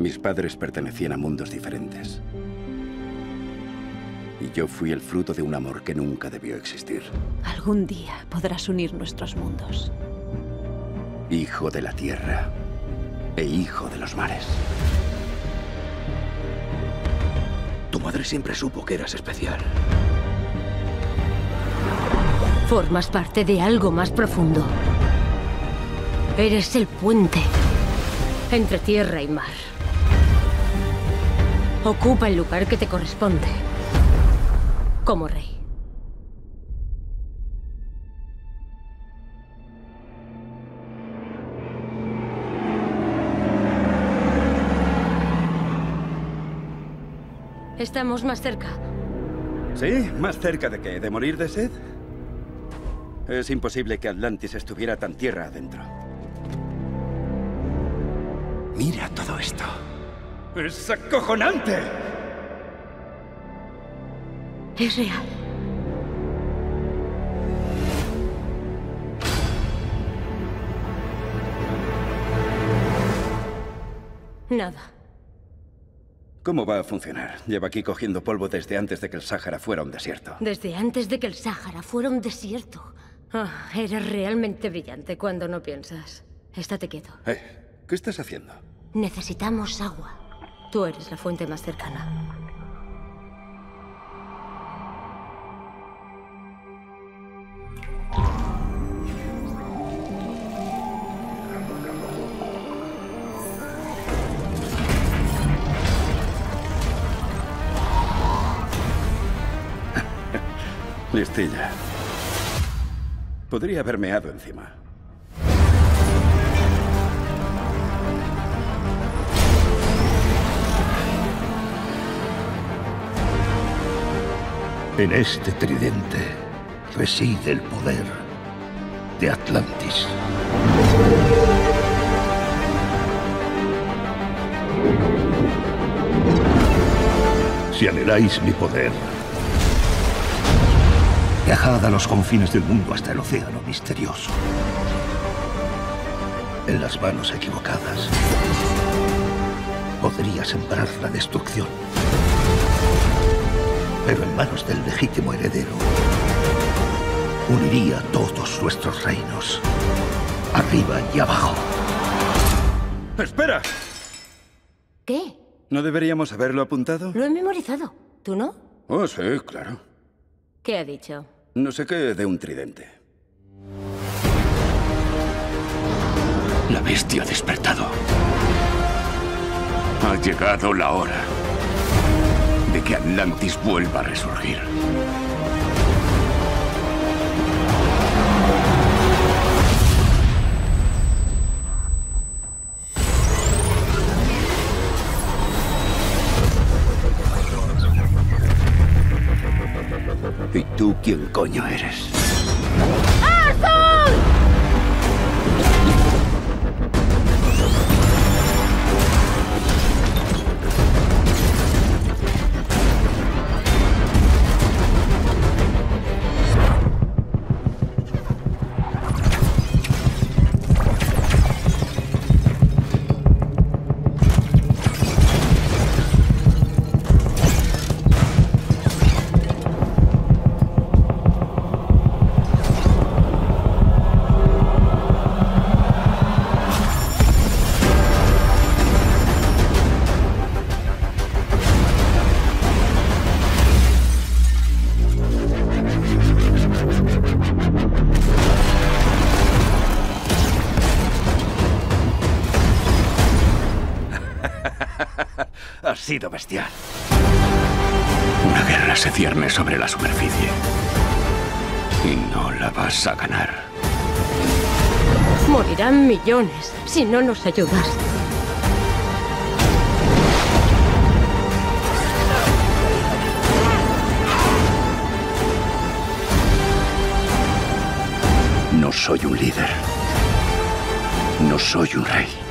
Mis padres pertenecían a mundos diferentes. Y yo fui el fruto de un amor que nunca debió existir. Algún día podrás unir nuestros mundos. Hijo de la tierra e hijo de los mares. Tu madre siempre supo que eras especial. Formas parte de algo más profundo. Eres el puente entre tierra y mar. Ocupa el lugar que te corresponde como rey. Estamos más cerca. ¿Sí? ¿Más cerca de qué? ¿De morir de sed? Es imposible que Atlantis estuviera tan tierra adentro. Mira todo esto. ¡Es acojonante! Es real. Nada. ¿Cómo va a funcionar? Lleva aquí cogiendo polvo desde antes de que el Sáhara fuera un desierto. Desde antes de que el Sáhara fuera un desierto. Ah, eres realmente brillante cuando no piensas. Estate quieto. Eh, ¿qué estás haciendo? Necesitamos agua. Tú eres la fuente más cercana. Listilla. Podría haber meado encima. En este tridente reside el poder de Atlantis. Si anheláis mi poder, viajad a los confines del mundo hasta el océano misterioso. En las manos equivocadas, podría sembrar la destrucción. Pero en manos del legítimo heredero, uniría todos nuestros reinos, arriba y abajo. ¡Espera! ¿Qué? ¿No deberíamos haberlo apuntado? Lo he memorizado. ¿Tú no? Oh, sí, claro. ¿Qué ha dicho? No sé qué de un tridente. La bestia ha despertado. Ha llegado la hora de que Atlantis vuelva a resurgir. ¿Y tú quién coño eres? Sido bestial. Una guerra se cierne sobre la superficie. Y no la vas a ganar. Morirán millones si no nos ayudas. No soy un líder. No soy un rey.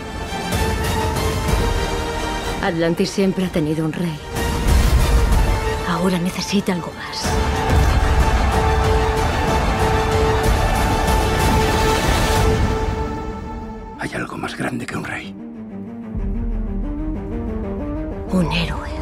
Atlantis siempre ha tenido un rey. Ahora necesita algo más. Hay algo más grande que un rey. Un héroe.